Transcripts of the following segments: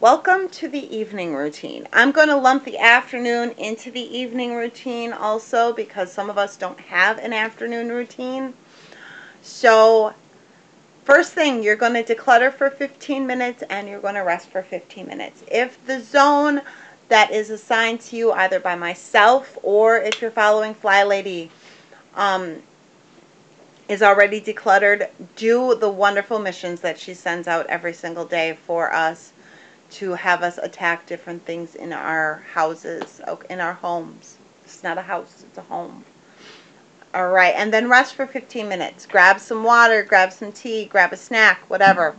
Welcome to the evening routine. I'm going to lump the afternoon into the evening routine also because some of us don't have an afternoon routine. So, first thing, you're going to declutter for 15 minutes and you're going to rest for 15 minutes. If the zone that is assigned to you either by myself or if you're following Fly Lady um, is already decluttered, do the wonderful missions that she sends out every single day for us to have us attack different things in our houses, in our homes. It's not a house, it's a home. All right, and then rest for 15 minutes. Grab some water, grab some tea, grab a snack, whatever.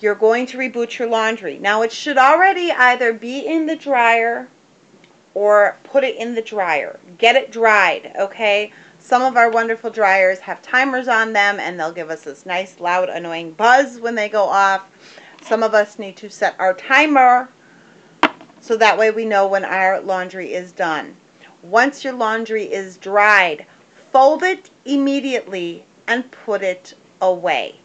You're going to reboot your laundry. Now, it should already either be in the dryer or put it in the dryer. Get it dried, okay? Some of our wonderful dryers have timers on them and they'll give us this nice, loud, annoying buzz when they go off. Some of us need to set our timer so that way we know when our laundry is done. Once your laundry is dried, fold it immediately and put it away.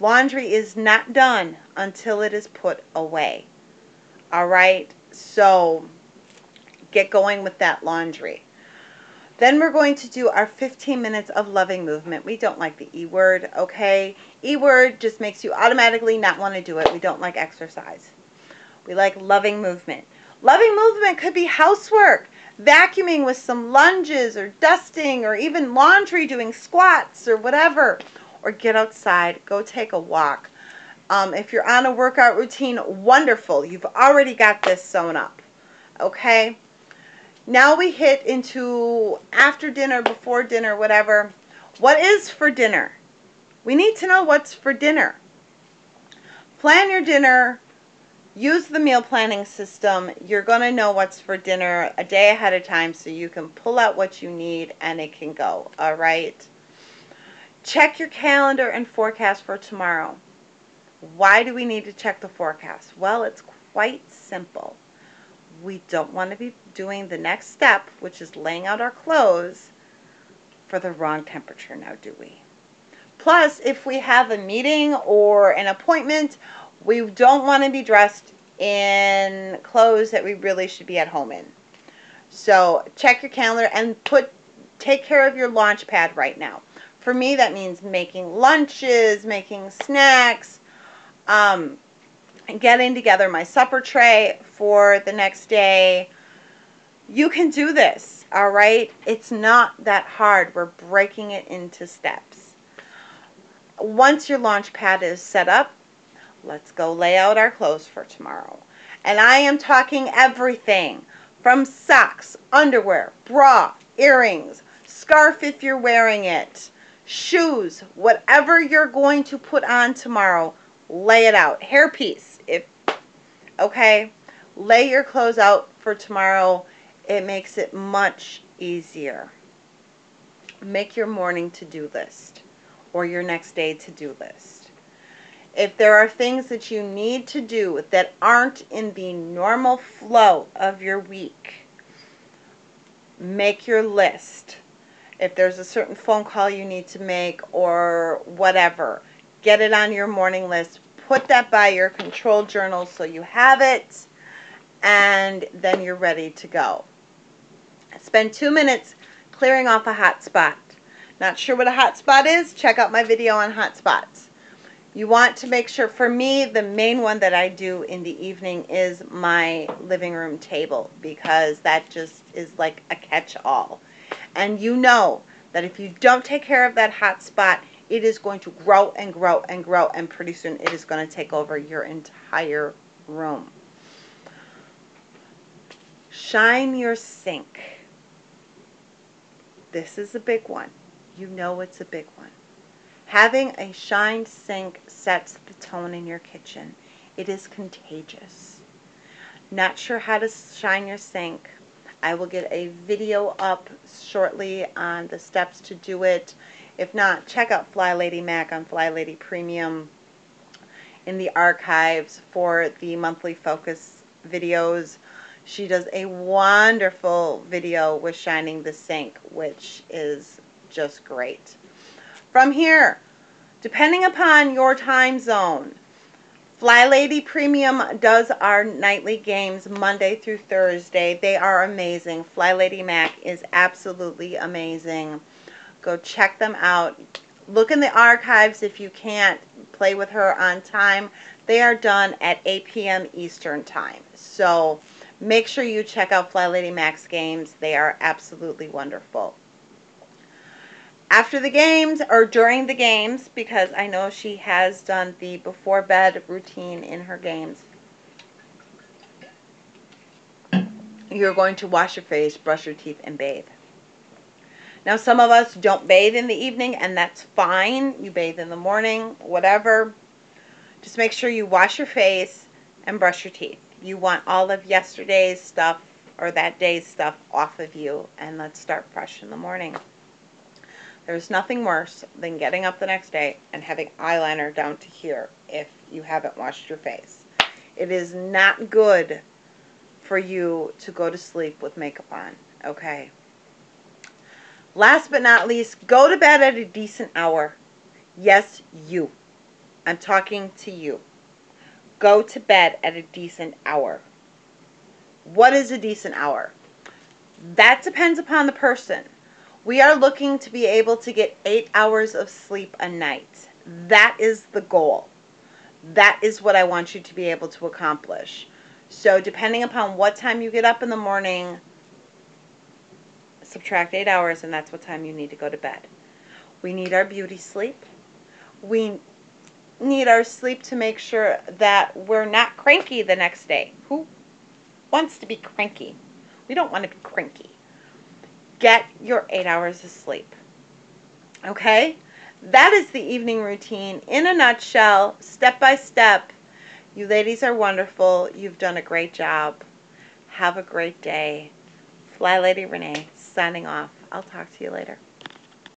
Laundry is not done until it is put away. All right, so get going with that laundry. Then we're going to do our 15 minutes of loving movement. We don't like the E word, okay? E word just makes you automatically not want to do it. We don't like exercise. We like loving movement. Loving movement could be housework, vacuuming with some lunges or dusting or even laundry, doing squats or whatever. Or get outside, go take a walk. Um, if you're on a workout routine, wonderful. You've already got this sewn up. Okay? Now we hit into after dinner, before dinner, whatever. What is for dinner? We need to know what's for dinner. Plan your dinner. Use the meal planning system. You're going to know what's for dinner a day ahead of time so you can pull out what you need and it can go. All right? Check your calendar and forecast for tomorrow. Why do we need to check the forecast? Well, it's quite simple we don't want to be doing the next step, which is laying out our clothes for the wrong temperature now, do we? Plus, if we have a meeting or an appointment, we don't want to be dressed in clothes that we really should be at home in. So check your calendar and put take care of your launch pad right now. For me, that means making lunches, making snacks, um, getting together my supper tray for the next day. You can do this, all right? It's not that hard. We're breaking it into steps. Once your launch pad is set up, let's go lay out our clothes for tomorrow. And I am talking everything from socks, underwear, bra, earrings, scarf if you're wearing it, shoes, whatever you're going to put on tomorrow, lay it out. Hairpiece, if okay? Lay your clothes out for tomorrow. It makes it much easier. Make your morning to-do list or your next day to-do list. If there are things that you need to do that aren't in the normal flow of your week, make your list. If there's a certain phone call you need to make or whatever, get it on your morning list put that by your control journal so you have it, and then you're ready to go. Spend two minutes clearing off a hot spot. Not sure what a hot spot is? Check out my video on hot spots. You want to make sure, for me, the main one that I do in the evening is my living room table because that just is like a catch-all. And you know that if you don't take care of that hot spot, it is going to grow and grow and grow and pretty soon it is going to take over your entire room. Shine your sink. This is a big one. You know it's a big one. Having a shined sink sets the tone in your kitchen. It is contagious. Not sure how to shine your sink? I will get a video up shortly on the steps to do it. If not, check out Fly Lady Mac on Fly Lady Premium in the archives for the monthly focus videos. She does a wonderful video with Shining the Sink, which is just great. From here, depending upon your time zone, Fly Lady Premium does our nightly games Monday through Thursday. They are amazing. Fly Lady Mac is absolutely amazing. Go check them out. Look in the archives if you can't play with her on time. They are done at 8 p.m. Eastern Time. So make sure you check out Fly Lady Max games. They are absolutely wonderful. After the games, or during the games, because I know she has done the before bed routine in her games, you're going to wash your face, brush your teeth, and bathe. Now, some of us don't bathe in the evening, and that's fine. You bathe in the morning, whatever. Just make sure you wash your face and brush your teeth. You want all of yesterday's stuff or that day's stuff off of you, and let's start fresh in the morning. There's nothing worse than getting up the next day and having eyeliner down to here if you haven't washed your face. It is not good for you to go to sleep with makeup on, okay? Last but not least, go to bed at a decent hour. Yes, you. I'm talking to you. Go to bed at a decent hour. What is a decent hour? That depends upon the person. We are looking to be able to get eight hours of sleep a night. That is the goal. That is what I want you to be able to accomplish. So depending upon what time you get up in the morning, subtract eight hours and that's what time you need to go to bed. We need our beauty sleep. We need our sleep to make sure that we're not cranky the next day. Who wants to be cranky? We don't want to be cranky. Get your eight hours of sleep. Okay? That is the evening routine in a nutshell, step by step. You ladies are wonderful. You've done a great job. Have a great day. Fly Lady Renee signing off. I'll talk to you later.